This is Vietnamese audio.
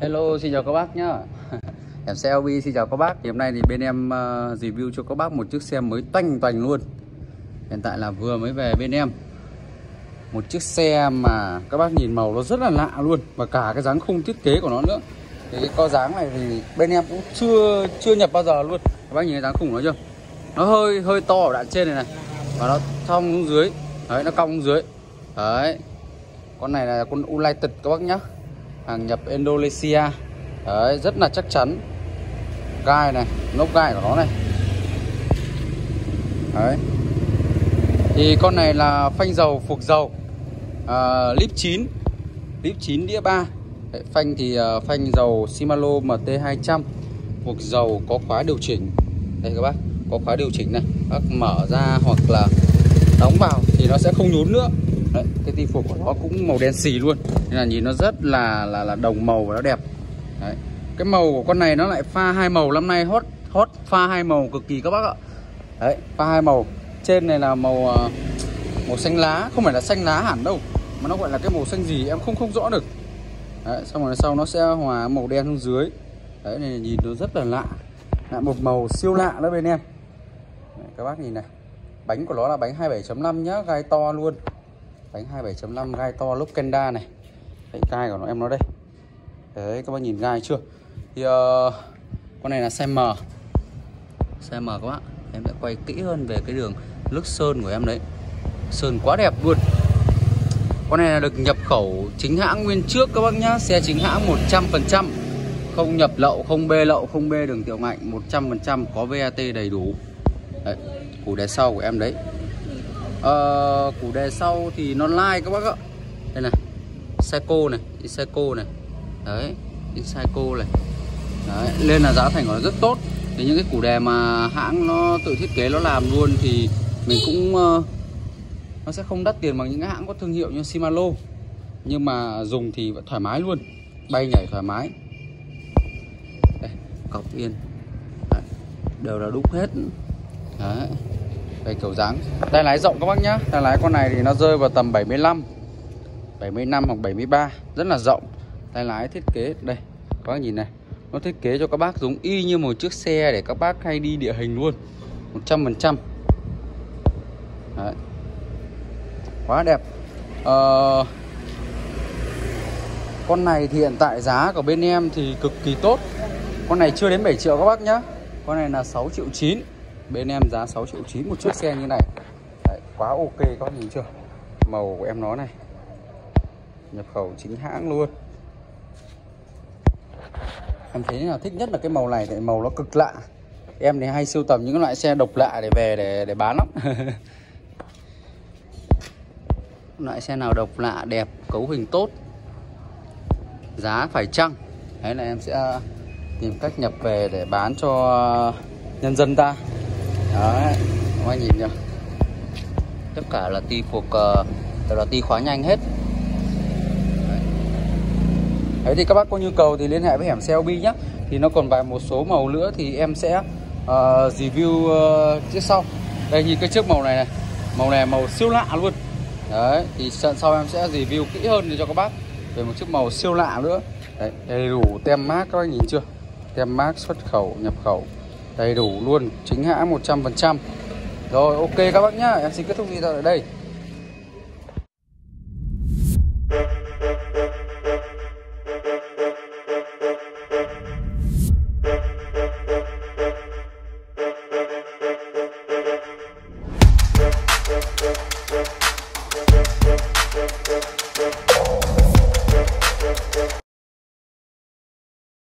Hello, xin chào các bác nhá. Em xe LV xin chào các bác. Thì hôm nay thì bên em uh, review cho các bác một chiếc xe mới toanh toành luôn. Hiện tại là vừa mới về bên em. Một chiếc xe mà các bác nhìn màu nó rất là lạ luôn Và cả cái dáng khung thiết kế của nó nữa. Thì cái co dáng này thì bên em cũng chưa chưa nhập bao giờ luôn. Các bác nhìn cái dáng khung của nó chưa? Nó hơi hơi to ở đoạn trên này này. Và nó thong xuống dưới. Đấy, nó cong xuống dưới. Đấy. Con này là con United các bác nhá hàng nhập Indonesia. Đấy rất là chắc chắn. Gai này nóc gai của nó này. Đấy. Thì con này là phanh dầu phục dầu. À, lip 9 lip 9 đĩa 3 đấy, phanh thì uh, phanh dầu Shimano MT200 phục dầu có khóa điều chỉnh. Đây các bác có khóa điều chỉnh này. Bác mở ra hoặc là đóng vào thì nó sẽ không nhún nữa. Đấy, cái ti phục của nó cũng màu đen xì luôn. Nên là nhìn nó rất là là là đồng màu và nó đẹp. Đấy. cái màu của con này nó lại pha hai màu. Năm nay hot hot pha hai màu cực kỳ các bác ạ. Đấy pha hai màu. Trên này là màu ờ, màu xanh lá. Không phải là xanh lá hẳn đâu mà nó gọi là cái màu xanh gì em không không rõ được. Đấy, xong rồi sau nó sẽ hòa màu đen xuống dưới. Đấy này nhìn nó rất là lạ. Lại một màu siêu lạ đó bên em. Đấy, các bác nhìn này. Bánh của nó là bánh 27.5 nhá gai to luôn bánh 27.5 gai to lốp Kenda này. Đấy, gai của nó em nó đây. Đấy các bác nhìn gai chưa? Thì uh, con này là xe M. Xe M các bác. Em sẽ quay kỹ hơn về cái đường nước sơn của em đấy. Sơn quá đẹp luôn. Con này là được nhập khẩu chính hãng nguyên trước các bác nhá. Xe chính hãng 100% không nhập lậu không bê lậu không bê đường tiểu ngạnh 100% có VAT đầy đủ. Đấy, củ đè sau của em đấy uh, củ đề sau thì nó like các bác ạ. Đây này Seiko này Seiko này. Đấy Seiko này. Đấy. lên là giá thành của nó rất tốt. Thì những cái củ đề mà hãng nó tự thiết kế nó làm luôn thì mình cũng uh, nó sẽ không đắt tiền bằng những cái hãng có thương hiệu như Shimano. Nhưng mà dùng thì vẫn thoải mái luôn. Bay nhảy thoải mái. Đây, cọc yên. Đấy. đều là đúc hết. Đấy đây, kiểu dáng. Tay lái rộng các bác nhá. Tay lái con này thì nó rơi vào tầm 75 75 hoặc 73 rất là rộng. Tay lái thiết kế, đây, các bác nhìn này. Nó thiết kế cho các bác giống y như một chiếc xe để các bác hay đi địa hình luôn. 100% Đấy. quá đẹp. Ờ... con này thì hiện tại giá của bên em thì cực kỳ tốt. Con này chưa đến 7 triệu các bác nhá. Con này là 6 triệu 9 bên em giá 6 triệu 9 một chiếc xe như này. Đấy, quá ok có nhìn chưa? Màu của em nó này. Nhập khẩu chính hãng luôn. Em thấy là thích nhất là cái màu này tại màu nó cực lạ. Em thì hay sưu tầm những loại xe độc lạ để về để để bán lắm. Loại xe nào độc lạ đẹp cấu hình tốt giá phải chăng? Đấy là em sẽ tìm cách nhập về để bán cho nhân dân ta? Đó các nhìn nhá tất cả là ti cuộc uh, ờ, là ti khóa nhanh hết. Đấy. thì các bác có nhu cầu thì liên hệ với hẻm xe nhé thì nó còn vài một số màu nữa thì em sẽ uh, review ờ, uh, chiếc sau. Đây nhìn cái chiếc màu này này. Màu này màu siêu lạ luôn. Đấy thì trận sau em sẽ review kỹ hơn để cho các bác về một chiếc màu siêu lạ nữa. Đấy đầy đủ tem mát các bác nhìn chưa? Tem mát xuất khẩu nhập khẩu đầy đủ luôn, chính hãng 100% rồi, ok các bác nhá, em xin kết thúc video tại đây.